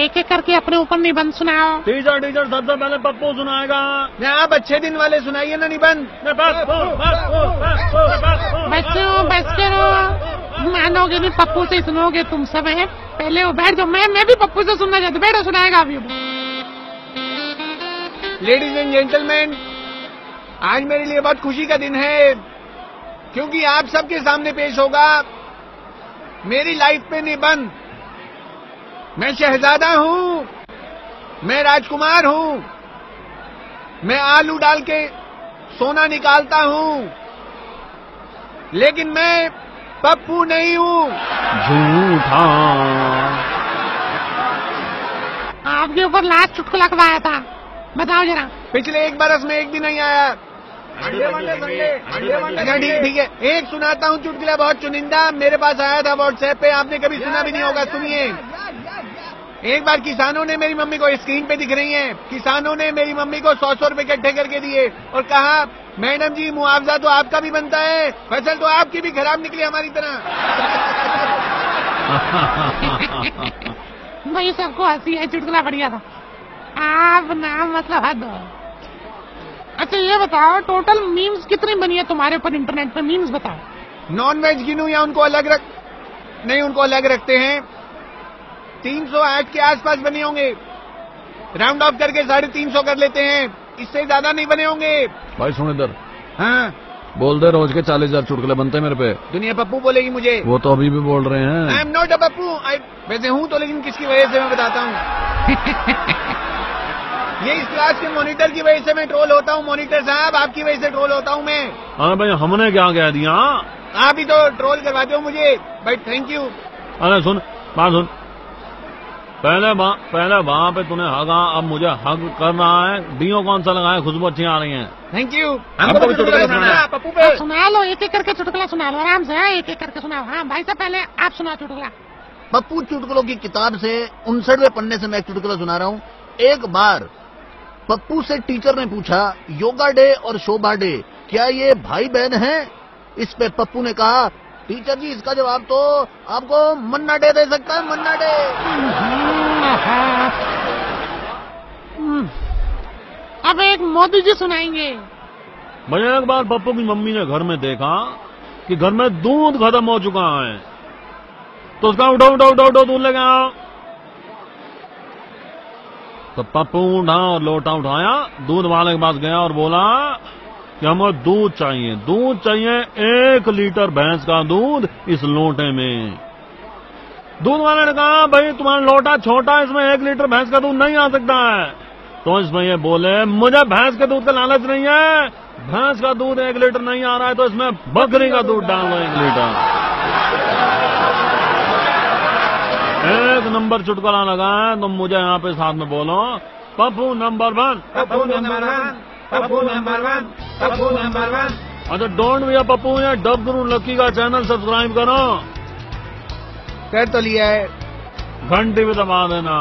एक एक करके अपने ऊपर निबंध सुनाओ। टीचर टीचर सबसे पहले पप्पू सुनाएगा। आप अच्छे दिन वाले सुनाइए ना निबंध। पप्पू, पप्पू, पप्पू, पप्पू। बच्चों बस करो। मानोगे नहीं पप्पू से सुनोगे तुम सब है। पहले वो बैठ जाओ। मैं मैं भी पप्पू से सुनना चाहती हूँ। बैठो सुनाएगा अभी लेडीज़ एंड जेंटलमैन आज मेरे लिए बहुत खुशी का दिन है क्योंकि आप सबके सामने पेश होगा मेरी लाइफ पे निबंध। मैं शहजादा हूँ। मैं राजकुमार हूँ। मैं आलू डाल के सोना निकालता हूँ। लेकिन मैं पप्पू नहीं हूँ। झूठा। आपके ऊपर लास्ट चुटकुला करवाया था। बताओ जरा। पिछले एक बरस में एक भी नहीं आया। अच्छा ठीक ठीक है। एक सुनाता हूँ चुटकुला बहुत चुनिंदा मेरे पास आया था व्हाट्सएप पे आपने कभी सुना भी नहीं होगा सुनिए। एक बार किसानों ने मेरी मम्मी को स्क्रीन पे दिख रही हैं। किसानों ने मेरी मम्मी को सौ सौ रुपए इकट्ठे करके दिए और कहा मैडम जी मुआवजा तो आपका भी बनता है फ़सल तो आपकी भी खराब निकली हमारी तरह. भाई सबको हँसी है चुटकुला बढ़िया था। आप नाम मतलब हद। अच्छा ये बताओ टोटल मीम्स कितनी बनी है तुम्हारे ऊपर इंटरनेट पे मीम्स बताओ। नॉन वेज गिनू या उनको अलग रख नहीं उनको अलग रखते हैं। तीन सौ आठ के आसपास बने होंगे। राउंड ऑफ़ करके साढ़े तीन सौ कर लेते हैं। इससे ज़्यादा नहीं बने होंगे। भाई सुन इधर। हाँ। बोल दे रोज के चालीस हज़ार चुटकुले बनते हैं मेरे पे। दुनिया पप्पू बोलेगी मुझे। वो तो अभी भी बोल रहे हैं। I am not a Pappu. I वैसे हूँ तो लेकिन किसकी वजह से मैं बताता हूँ? ये इस क्लास के मॉनिटर की वजह से मैं ट्रोल होता हूँ। मॉनिटर साहब आपकी वजह से ट्रोल होता हूँ मैं। अरे भाई हमने क्या कह दिया? आप ही तो ट्रोल करवाते हो मुझे। बट थैंक यू अरे सुन बात सुन। पहले वहाँ पहले वहाँ पे तूने हगा अब मुझे हग कर रहा है। डीओ कौन सा लगाया? खुशबू अच्छी आ रही है। थैंक यू हमको भी चुटकुला सुनाना पप्पू आप पे सुना लो एक एक करके चुटकुला सुना लो आराम से हाँ एक एक करके सुनाओ। हाँ भाई साहब पहले आप सुनाओ चुटकुला। पप्पू चुटकुलों की किताब से उनसठवे पन्ने से मैं एक चुटकुला सुना रहा हूँ। एक बार पप्पू से टीचर ने पूछा योगा डे और शोभा डे क्या ये भाई बहन हैं? इस पे पप्पू ने कहा टीचर जी इसका जवाब तो आपको मन्ना डे दे सकता है मन्ना डे। अब एक मोदी जी सुनाएँगे। भैया एक बार पप्पू की मम्मी ने घर में देखा कि घर में दूध खत्म हो चुका है। तो उसका उठो उठो उठो उठो दूध लेके आओ। तो पप्पू उठा और लोटा उठाया दूध वाले के पास गया और बोला कि हमें दूध चाहिए दूध चाहिए, एक लीटर भैंस का दूध इस लोटे में। दूध वाले ने कहा, भाई, तुम्हारा लोटा छोटा है, इसमें एक लीटर भैंस का दूध नहीं आ सकता है। तो इसमें ये बोले, मुझे भैंस के दूध का लालच नहीं है। भैंस का दूध एक लीटर नहीं आ रहा है तो इसमें बकरी का दूध डाल दो एक लीटर। एक नंबर चुटकुला लगा है तुम मुझे यहाँ पे साथ में बोलो। Pappu number one. Pappu number one, Pappu number one. Pappu number one. अच्छा डोंट बी पप्पू या डब गुरु लक्की का चैनल सब्सक्राइब करो। कर तो लिया है। घंटी भी दबा देना।